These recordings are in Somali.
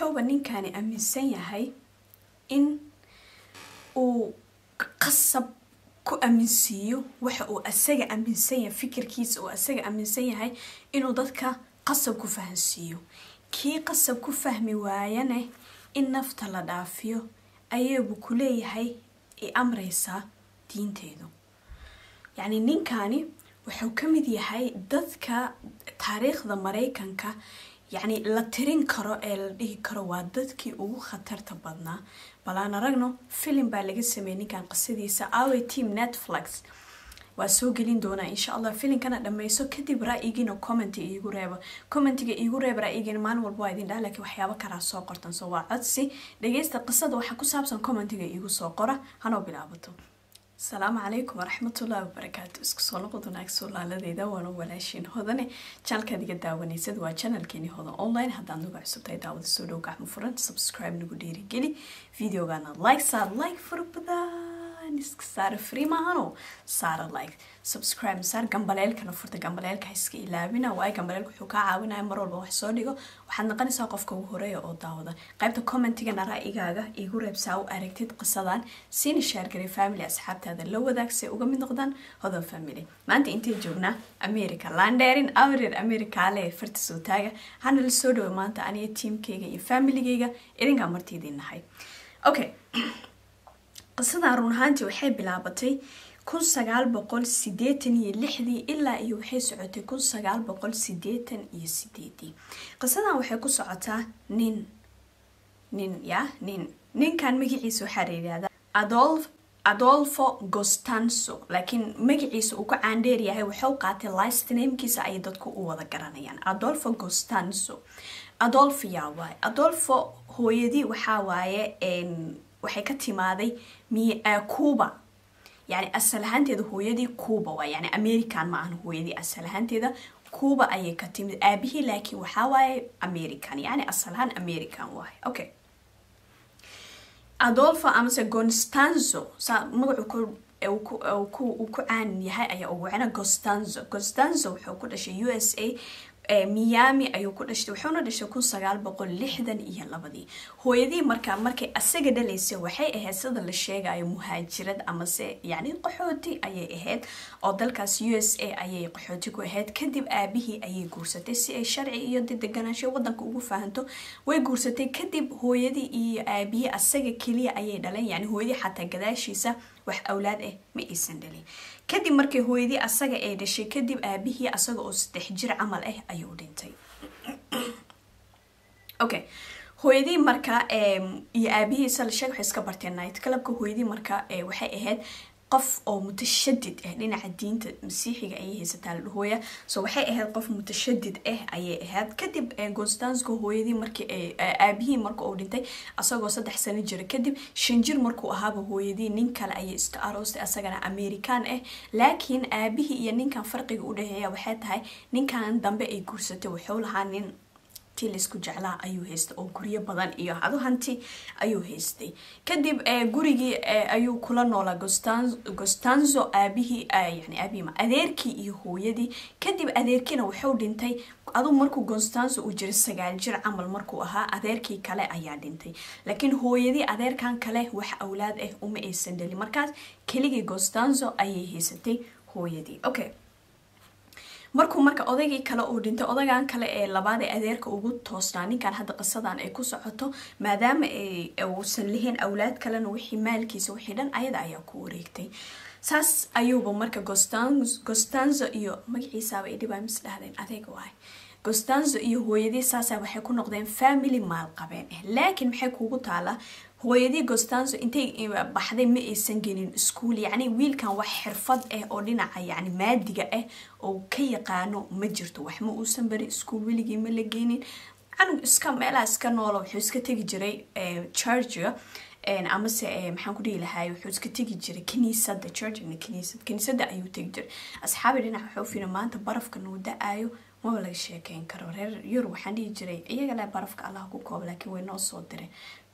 wuxuuba ninkani aaminsan yahay in uu qasab ku aaminsiiyo waxa uu asaga aaminsan yahay fikirkiisa uu asaga aaminsan yahay inuu dadka qasab ku fahansiiyo. Kii qasab ku fahmi waayane in nafta la dhaafiyo ayabu ku leeyahay i amreysaa diinteedu. Yacni ninkani wuxuu ka mid yahay dadka taariikhda maraykanka yacni la tirin karo ee la dhihi karo waa dadkii ugu khatarta badnaa. Bal aan aragno filim baa laga sameeyey ninkan qisadiisa awe team netflix. Waa soo gelin doonaa insha allah filimkana dhammayso kadib ra-yigiina commenti iigu reeba. Commentiga iigu reeba ra-yigiina maalin walba waa idin dhaha laakiin waxyaabo kalaa soo qortan so waa codsi. Dhageysta qisada waxaa ku saabsan commentiga iigu soo qora. Hanoo bilaabato asalaamu calaykum waraxmatullahi wabarakaatu isku soo noqod wanaag soolaaladeyda waana walaashiin hodane. Janalkaad iga daawanaysad waa janalkeeni hodan online. Haddaad nuga cusubtahay daawada soo dhow gacmo furan. Subscribe nagu dhiirigeli. Videogana like saar like fara badan iska saara free maahano saara like subscribe saar gambaleelkana furta gambaleelka iska ilaabina waayo gambaleelka wuxuu kaa caawinaya mar walba wax soo dhigo waxaad noqonaysaa qofka ugu horreeya oo daawada qaybta commentigana ra'igaaga igu reebsaa u aragtid qisadan siina shaargaray family asxaabtaada la wadaag say uga mid noqdaan hodan family maanta intay joognaa america landherin awreer america ale farta soo taaga hana la soo dhawo maanta aniga tiamkayga iyo familigayga idinkaa martiidiin okay qisadan run ahaantii waxay bilaabatay kun sagaal boqol sideetan iyo lixdii ilaa iyo waxay socotay kun sagaal boqol sideetan iyo sideedii qisadan waxay ku socotaa nin nin ya nin. Ninkan magaciisa waxaa la yidhahdaa adolf adolfo gostanso laakiin magaciisa uu ka caandheer yahay waxau qaatay listnamekiisa ayay dadku u wada garanayaan. Adolfo gostanso adolfo yaa waaye. Adolfo hooyadii waxaa waaye waxay ka timaaday cuba yani asal ahaanteeda hooyadii cuba waa yani american ma ahan hooyadii asal ahaanteeda cuba ayay ka timid aabihii laakiin waxaa waaye american yani asal ahaan american waaye. Okay adolfo amase constanzo saa magacu uu ku caan yahay ayaa ugu wacna gostanzo gostanzo wuxuu ku dhashay u s a miami ayuu ku dhashtay wuxuuna dhashay kun sagaal boqol lixdan iyo labadii. Hooyadii markaa markay asaga dhalaysay waxay ahayd sida la sheegayo muhaajirad amase yacni qaxooti ayay ahayd oo dalkaas u s a ayay qaxooti ku ahayd. Kadib aabihii ayay guursatay si ay sharci iyo dedeganaansho wadanka ugu fahanto way guursatay. Kadib hooyadii iyo aabihii asaga keliya ayay dhaleen yani hooyadii xataa gadaashiisa wax awlaad ah ma aysan dhalin kadib markii hooyadii asaga ay dhashay kadib aabihii asaga oo saddex jir camal ah ayuu dhintay. Okay. Hooyadii marka iyo aabihiisa la sheeg waxay iska barteen night clubka. Hooyadii marka waxay ahayd qof oo mutashadid ah dhinaca diinta masiixiga ayay haysataa la dhahooya so waxay ahayd qof mutashadid ah ayay ahayd. Kadib constansko hooyadii markii aabihii marka uu dhintay asagoo saddex sano jira. Kadib shan jir markuu ahaaba hooyadii nin kale ayay iska aroostay asagana american ah laakiin aabihii iyo ninkan farqiga u dhexeeya waxay tahay ninkan dambe ay guursatay wuxuu lahaa nin la isku jeclaa ayuu haystay oo guryo badan iyo hado hanti ayuu haystay. Kadib gurigii ayuu kula noolaa gostanzo aabihii yani aabihima adeerkii iyo hooyadii. Kadib adeerkiina wuxuu dhintay aduu markuu gostanzo uu jiray sagaal jir camal markuu ahaa adeerkii kale ayaa dhintay. Laakiin hooyadii adeerkan kale wax awlaad ah uma aysan dhalin. Markaas keligii gostanzo ayay haysatay hooyadii. Okay markuu marka odaygii kale uu dhintay odagan kale ee labaad ee adeerka ugu toosnaa ninkan hadda qisadan ay ku socoto maadaama uusan lahayn awlaad kalena wixii maalkiisa wixii dhan ayada ayaa ku wareegtay. Saas ayuuba marka gostanzo iyo magaciisaaba idhibaa mis dhahdeen adeega waay gostanzo iyo hooyadii saasa waxay ku noqdeen family maalqabeen ah laakiin maxay kuugu taalaa hooyadii gostanzo intay baxday ma aysan gelin iskuol yacni wiilkan wax xirfad ah oo dhinaca yani maadiga ah oo ka yaqaano ma jirto wax ma uusan bari iskuol weligii ma la geenin. Canug iska meelaha iska noola wuxuu iska tegi jiray charga amase maxaan ku dhihi lahaay wuxuu iska tegi jiray kaniisada churchna kaniisad kaniisada ayuu tegi jiray. Asxaabi dhinaca wuxuu fina maanta barafka nuu da'aayo maba laga sheekeyn karo. Reer yurub waxaan dhihi jiray iyaga barafka allah ku kooba laakiin way noo soo diray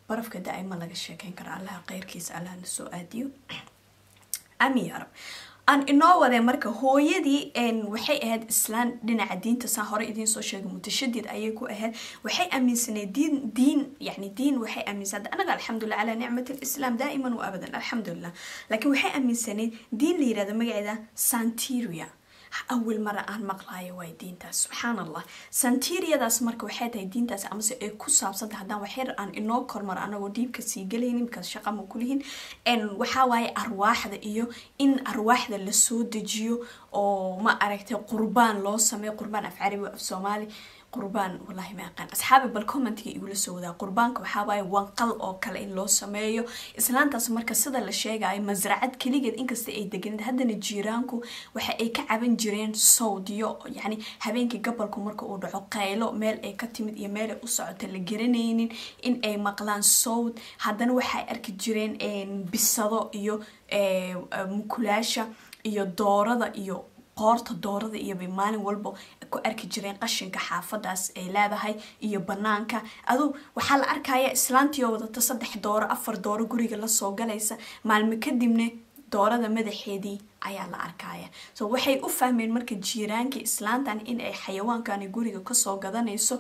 barafka da-ay ma laga sheekeyn karo allaha kheyrkiisa allah na soo aadiyo ami yarab aan inoo wadee marka hooyadii waxay ahayd islaan dhinaca diinta saa hore idiin soo sheegay mutashadid ayay ku ahayd waxay aaminsaneed diin diin yani diin waxay aaminsan anaga alxamdulilah calaa nicmat lislaam daa'iman wa abadan alxamdulilah laakiin waxay aaminsaneed diin la yirahdo magaceeda santeria awal mara aan maqlaayo waay diintaas. Subxaan allah santeriadaas marka waxay tahay diintaas amase ay ku saabsanta haddaan waxyar aan inoo kormar anagoo dhiibka sii galaynin markaas shaqa ma kulihin waxaa waaye arwaaxda iyo in arwaaxda la soo dejiyo oo ma aragtay qurbaan loo sameeyo qurbaan af carabi af soomaali qurbaan wallahi ma aqaan. Asxaabi bal commentiga igula soo wadaa qurbaanka waxaa waaye wanqal oo kale in loo sameeyo. Islaantaas marka sida la sheegayo masracad keligeed inkasta ay deganeed haddana jiiraanku waxa ay ka caban jireen sawdiyo yani habeenkii gabalku marka uu dhaco qaylo meel ay ka timid iyo meel ay u socota la garanaynin in ay maqlaan sawd. Haddana waxay arki jireen bisado iyo mukulaasha iyo doorada iyo qoorta doorada iyo bay maalin walba ku arki jireen qashinka xaafadaas ay leedahay iyo banaanka adu waxaa la arkaya islaantiioo wadata saddex dooro afar dooro guriga la soo galaysa. Maalmo kadibna doorada madaxeedii ayaa la arkaya so waxay u fahmeen marka jiiraankii islaantan in ay xayawaankani guriga ka soo gadanayso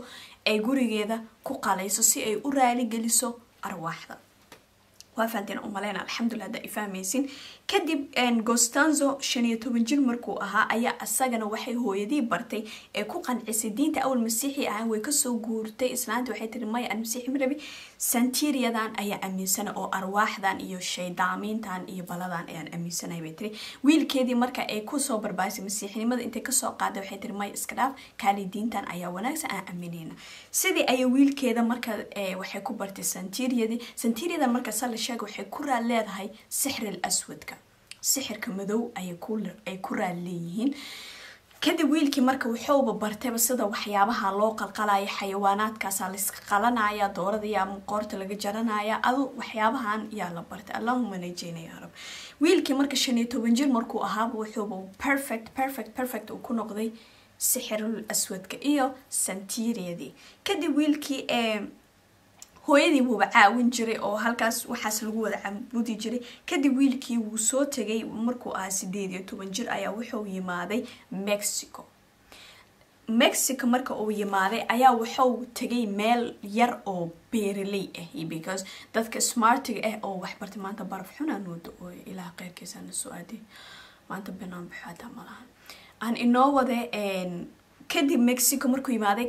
ay gurigeeda ku qalayso si ay u raaligeliso arwaaxda waa fahanteen umaleyna alxamdulilah ay fahmaysin kadib gostanzo shan iyo toban jir markuu ahaa ayaa isagana waxay hooyadii bartay ee ku qancisay diinta awal masiixi ahaan way ka soo guurtay islaanta waxay tiri maya aan masiixi marabi santiriyadan ayaa aaminsana oo arwaaxdan iyo shaydaamiintan iyo baladan ayaan aaminsanay bay tiri. Wiilkeedii marka ay ku soo barbaarisay masiixinimada intay ka soo qaaday waxay tiri maya iska dhaaf kaali diintan ayaa wanaagsan aan aaminayna sidii ayay wiilkeeda marka waxay ku bartay santiriyadii santiriyada marka sala sheega waxay ku raal leedahay sixril aswadka. Sixirka madow ay ku raal leeyihiin kadib wiilkii marka wuxuuba bartayba sida waxyaabaha loo qalqalaya xayawaanaadkaasa layska qalanaya doorada yaa qoorta laga jaranaya adu waxyaabahan yaa la bartay allahuma najeyna yaa rab wiilkii marka shan iyo toban jir markuu ahaaba wuxuuba perfect perfect perfect uu ku noqday sixirul aswadka iyo santiriyadii kadib wiilkii hooyadii wuuba caawin jiray oo halkaas waxaas lagu wada cabudi jiray. Kadib wiilkii wuu soo tegay markuu ahaa sideed iyo toban jir ayaa wuxuu yimaaday mexico. Mexico marka uu yimaaday ayaa wuxuu tegay meel yar oo beeraley ah because dadka smartiga ah oo waxbartay maanta baraf xunaa noo da'ooyo ilaa qeyrkiisana soo aaday maanta banaan baxo hataa malahan aan inoo wade kadib mexico markuu yimaaday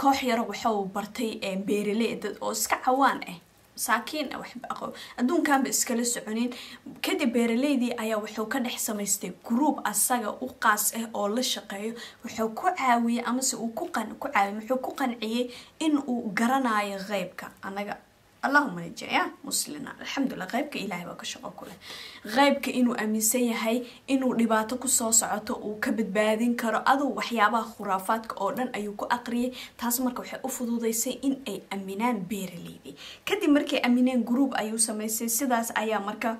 koox yaro waxau bartay beeraley dad oo iska cawaan ah masaakiin adduunkanba iskala soconin. Kadib beeraleydii ayaa wuxuu ka dhex samaystay group asaga u qaas ah oo la shaqeeyo. Wuxuu ku caawiyey amase uu ku caawiy wuxuu ku qanciyey in uu garanayo qeybka anaga allahuma najeya muslina alxamdulilah qeybka ilaahay baa ka shaqo kuleh qeybka inuu aaminsan yahay inuu dhibaato ku soo socoto uu ka badbaadin karo aduu waxyaabaha khuraafaadka oo dhan ayuu ku aqriyay taas marka waxay u fuduudeysay in ay aaminaan beeraleydii kadib markay aamineen group ayuu sameystay sidaas ayaa marka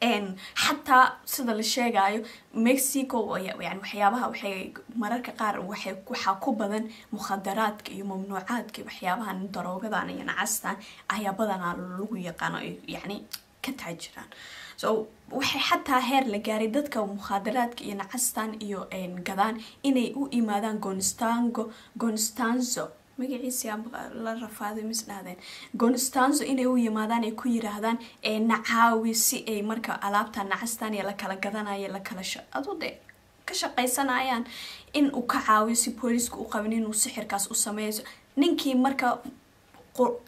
xataa sida la sheegayo mexico yani waxyaabaha waxay mararka qaar waxay waxaa ku badan mukhadaraadka iyo mamnuucaadka waxyaabahan daroogadan iyo nacastan ayaa badanaa lagu yaqaano yani ka taajiraan. So waxay xataa heer la gaaray dadka mukhadaraadka iyo nacastan iyo gadaan inay u imaadaan gonstango gonstanzo magaciisa la rafaaday mis dhahdeen gonstanzo inay u yimaadaan ay ku yiraahdaan nacaawi si ay marka alaabta nacastan iyo lakala gadanayo lakala adu de ka shaqaysanayaan. In uu ka caawiyo si booliiska u qabin inuu sixirkaas u sameeyo. Ninkii marka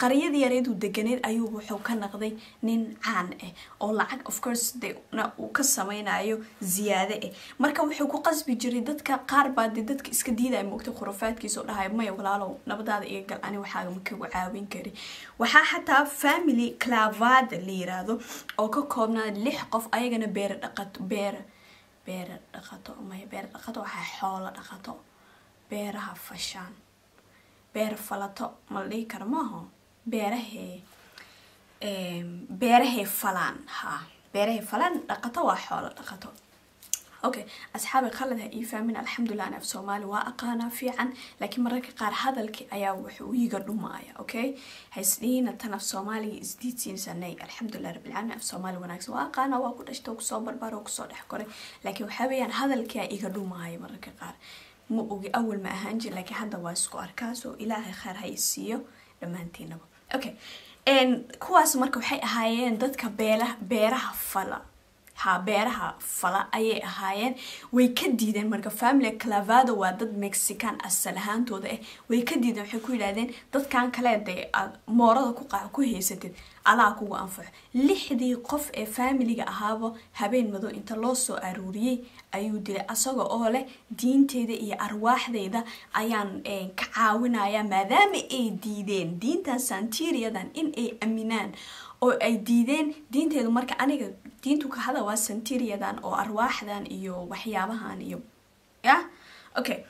qaryadii yareeduu deganeed ayuu wuxuu ka naqday nin caan ah oo lacag of course dena uu ka sameynayo ziyaade ah marka wuxuu ku qasbi jiray dadka qaar baa de dadka iska diidaya moogtay khurafaadkiisa oo dhahay maya walaalow nabadaada iyo gal ani waxaaga makagu caawin kari waxaa xataa family clavada la yiraahdo oo ka koobnaa lix qof ayagana beera dhaqato beera beera dhaqato maya beera dhaqato waxaa xoolo dhaqato beeraha fashaan beer falato ma la dhihi karo maaho beerahee beerahay falaan ha. Beerahay falaan dhaqato waa xoolo dhaqato. Okay asxaabi khalad ha ii fahmin alxamdulilah an af soomaali waa aqaanaa fiican laakiin mararka qaar hadalkii ayaa wuxuu iiga dhumaaya okay haysdhiina tan af soomaaliga isdiidsiinsanay alxamdulilah rabbilcaalamiin af soomaali wanaagsan. Waa aqaanaa waa ku dhashta ku soo barbaro ku soo dhex koray. Laakiin waxaa weeyaan hadalkii aa iga dhumaaya mararka qaar ogi awal ma ahaan jir laakiin hadda waa isku arkaa soo ilaahay khayr ha isiiyo dhammaantiinaba okay kuwaas marka waxay ahaayeen dadka beela beeraha fala ha beeraha fala ayay ahaayeen. Way ka diideen marka family clavado waa dad mexican asal ahaantooda ah way ka diideen waxay ku yidhahdeen dadkan kale dee aad moorada ku qaa ku haysatid alaa kugu anfaxo lixdii qof ee familiga ahaaba habeen madow inta loo soo aruuriyey ayuu dilay asaga oo leh diinteyda iyo arwaaxdeyda ayaan ka caawinaya maadaama ay diideen diintan santiriadan in ay aminaan oo ay diideen diinteedu marka aniga diintu ka hada waa santiriadan oo arwaaxdan iyo waxyaabahan iyo ya? Okay.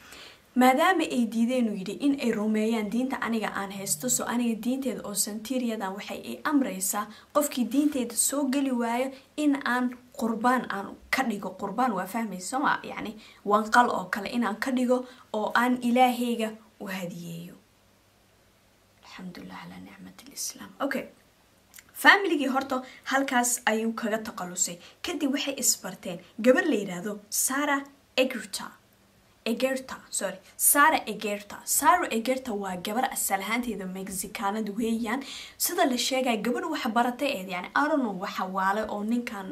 Maadaama ay diideen uu yidhi in ay rumeeyaan diinta aniga aan haysto so aniga diinteeda oo santiriadan waxay ay amreysaa qofkii diinteeda soo geli waayo in aan qurbaan aan ka dhigo. Qurbaan waa fahmaysa soma yacni wanqal oo kale inaan ka dhigo oo aan ilaahayga u hadiyeeyo. Alxamdulilah calaa nicmat lislaam. Okay familigii horta halkaas ayuu kaga taqalusay. Kadib waxay isbarteen gabar la yidhaahdo sara egerta. Egerta sorry. Sara egerta. Sara egerta waa gabar asal ahaanteeda mexicanad weeyaan. Sida la sheegaya gabadh wax baratay eed yani arono waxa waale oo ninkan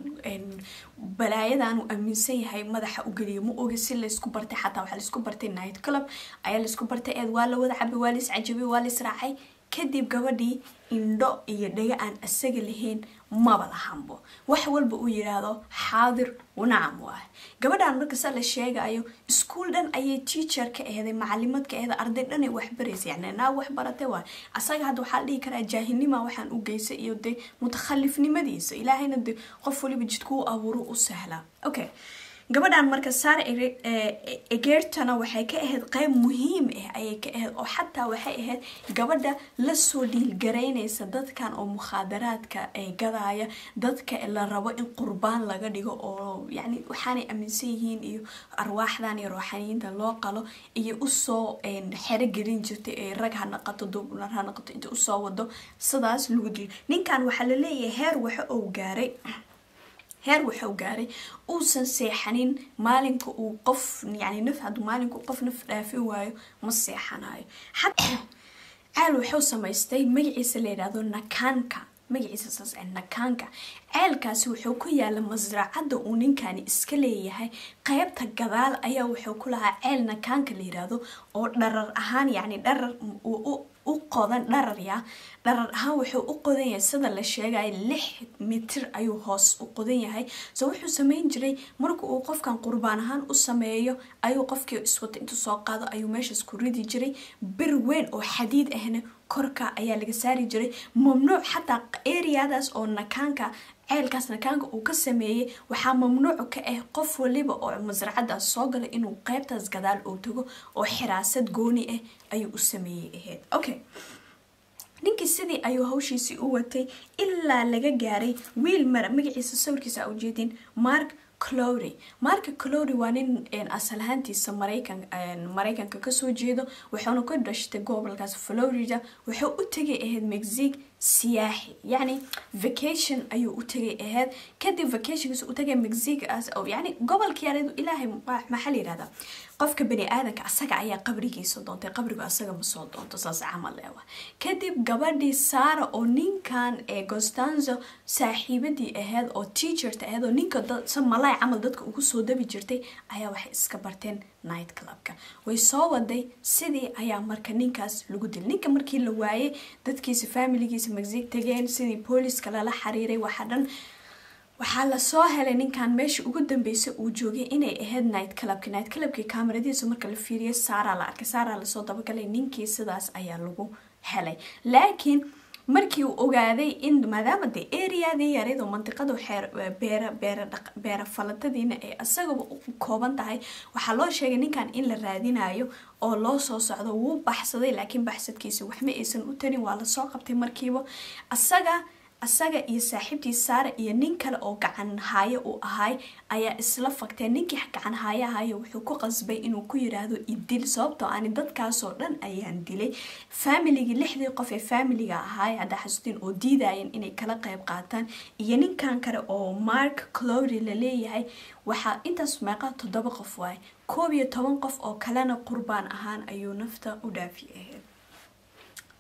balaayadan uu aaminsan yahay madaxa u geliya ma ogi si laysku bartay. Xataa waxaa la isku bartay night club ayaa la isku bartay. Eed waa la wada cabay waa lais cajabay waa lais raacay kadib gabadhii indho iyo dhaga aan asaga lahayn maba lahanbo wax walba uu yiraahdo xaadir nacam waah gabadhan markasa la sheegayo iskuol dhan ayay teacher ka ahday macalimad ka ahda arday dhanay waxbaraysa yani naa wax baratay waay asaga hadda waxaa la dhihi karaa jaahilnima waxaan u geysay iyo dee mutakhalifnimadiisa ilaahayna de qof waliba jidkuu abuuro u sahlaa okay gabadhan marka saara egeertana waxay ka ahayd qeyb muhiim ah ayay ka ahayd oo xataa waxay ahayd gabadha lasoo dhiilgaraynaysa dadkan oo mukhaadaraadka ee gadaya dadka la rabo in qurbaan laga dhigo oo yani waxaanay aaminsan yihiin iyo arwaaxdan iyo ruuxaniyiinta loo qalo iyo usoo xerogelin jirtay ee rag ha naqato duubnar ha naqato inta usoo wado sidaas lagu dili ninkan waxaa la leeyahay heer waxa uu gaaray heer wuxuu gaaray uusan seexanin maalinka uu qof yani naf hadduu maalinka qof naf dhaafin waayo ma seexanayo ceel wuxuu samaystay magaciisa la yidhahdo nakaanka magaciisa saas nakaanka ceelkaasi wuxuu ku yaalla masracadda uu ninkani iska leeyahay. Qeybta gadaal ayaa wuxuu ku lahaa ceel nakaanka la yidhaahdo oo dharar ahaan yacni dharar u qodan dhararya dharar ahaan wuxuu u qodan yahay sida la sheegaya lix mitir ayuu hoos u qodan yahay. So wuxuu sameyn jiray marka uu qofkan qurbaan ahaan u sameeyo ayuu qofkii iswata intuu soo qaado ayuu meeshaas ku ridi jiray. Bir weyn oo xadiid ahna korka ayaa laga saari jiray. Mamnuuc xataa areadaas oo nakaanka ceelkaas nakaanka uu ka sameeyey waxaa mamnuuc ka ah qof waliba oo masracadaas soo galay inuu qeybtaas gadaal oo tago oo xiraasad gooni ah ayuu u sameeyey ahayd. Okay ninkii sidii ayuu hawshiisii u watay ilaa laga gaaray wiil mara magaciisa sawirkiisa ujeedin mark clory. Marka clory waa nin asal ahaantiisa maraykan maraykanka ka soo jeedo wuxuuna ku dhashtay gobolkaas florida wuxuu u tegay ahayd mexique siyaaxi yacni vacation ayuu u tegay ahayd kadib vacationkiisa u tagay mexicaas oo yani gobolka yareedu ilaahay maxaa la yihahdaa qofka bani aadanka asaga ayaa qabrigiisa doontay qabrigu asaga ma soo doonto saas camal ewa kadib gabadhii saara oo ninkan ee gostanzo saaxiibadii ahayd oo teacherta ahayd oo ninka malay camal dadka ugu soo dabi jirtay ayaa waxay iska barteen night clubka way soo waday sidii ayaa marka ninkaas lagu dilay ninka markii la waayay dadkiisa familigiisa mexique tageen sidii booliska lala xiriiray waxa dhan waxaa lasoo helay ninkan meesha ugu dambeysay uu joogay inay ahayd night clubki night clubkii kaamaradiisa marka la fiiriyay saara la arkay saara lasoo dabagalay ninkii sidaas ayaa lagu helay laakiin markii uu ogaaday in maadaama de areadii yareed oo mantiqada beera beera falatadiina ee isagaba u kooban tahay waxaa loo sheegay ninkan in la raadinayo oo loo soo socdo wuu baxsaday laakiin baxsadkiisa waxma aysan u tarin waa la soo qabtay markiiba. Isaga asaga iyo saaxiibtii saara iyo nin kale oo gacan haayo uu ahay ayaa isla fagteen ninkii gacan haayo ahayo wuxuu ku qasbay inuu ku yiraahdo idil sababtoo ani dadkaasoo dhan ayaan dilay. Faamiligii lixdii qof ee faamiliga ahaay haddaa xasuutiin oo diidayeen inay kala qayb qaataan. Iyo ninkan kale oo mark clowry la leeyahay waxaa intaas meeqa toddoba qof waay. Koob iyo toban qof oo kalena qurbaan ahaan ayuu nafta u dhaafi ahayd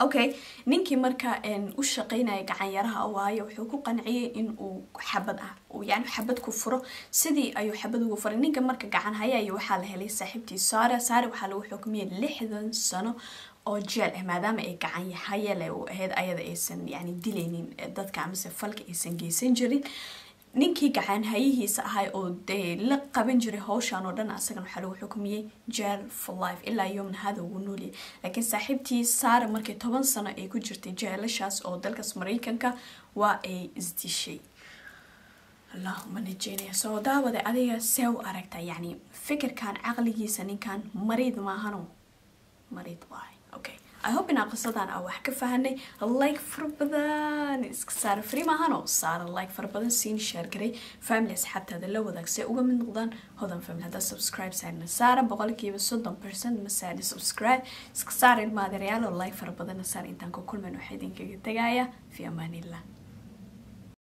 okay ninkii marka u shaqeynaya gacanyaraha waayo wuxuu ku qanciyay in uu xabad ah yani xabad ku furo sidii ayuu xabad ugu furay ninka marka gacan hayay waxaa la helay saaxiibtii saare saare waxaa lagu xukmiyay lixdan sano oo jeel ah maadaama ay gacan hayale u ahayd ayada aysan yani dilaynin dadka amase falka aysan geysan jirin ninkii gacan hayihiisa ahay oo dee la qaban jiray howshan oo dhan asagan waxaa lagu xukmiyey jeel for life ilaa yomna hada ugu nooliyay laakiin saaxiibtii saare markii toban sano ay ku jirtay jeelashaas oo dalkaas mareykanka waa ay isdishay allahuma najeynaya soo daawada adiga see u aragta yani fikirkan caqligiisa ninkan mariid maahano mariid waay okay i hope inaa qisadan a wax ka fahanay like fara badan iska saara free maahano saara like fara badan siin share garay family asxaabtaada la wadaag see uga mid noqdaan hodan family haddaa subscribe saarna saara boqolkiiba soddon percent ma saari subscribe iska saara ilmaadareyaal oo like fara badanna saara intaan ku kulmayn waxaa idinkaga tegaya fi amaanillah